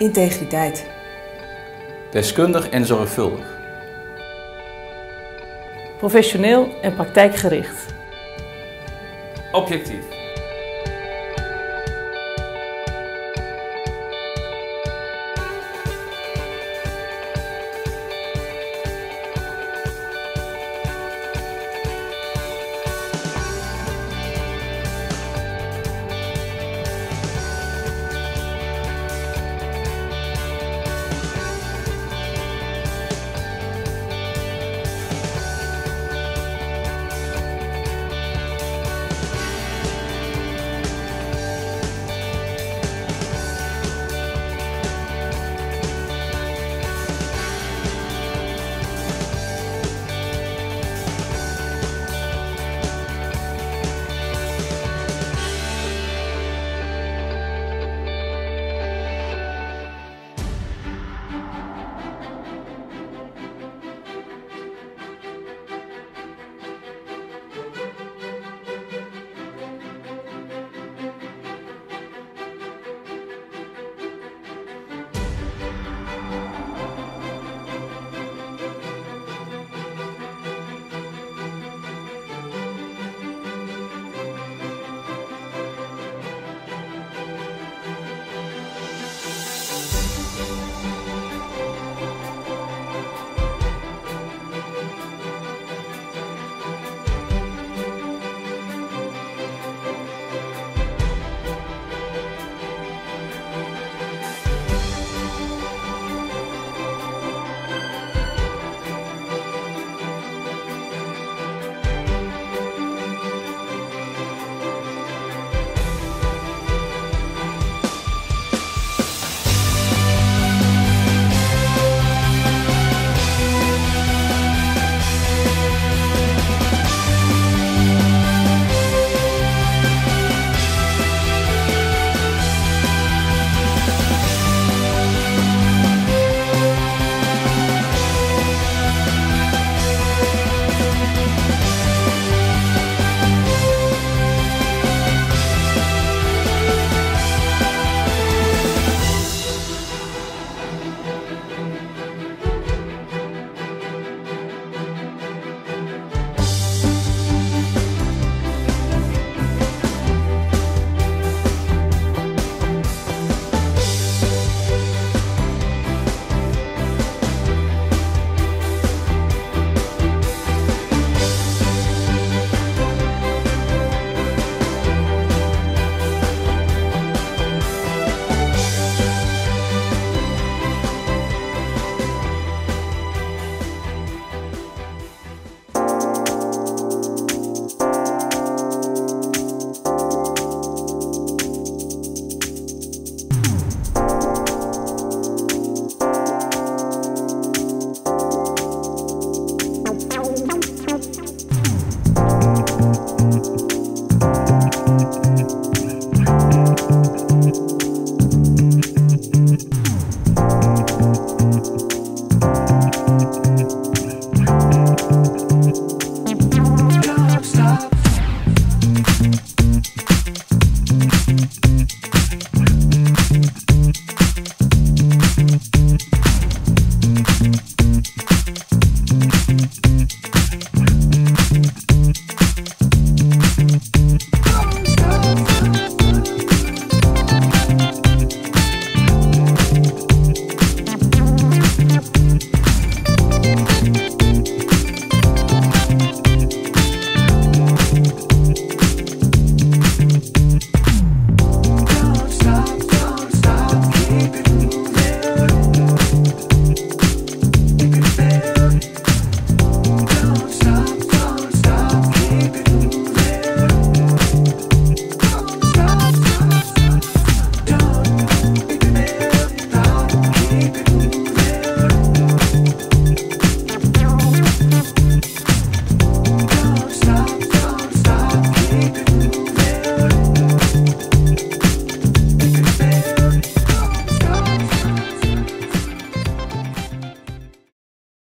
Integriteit. Deskundig en zorgvuldig. Professioneel en praktijkgericht. Objectief.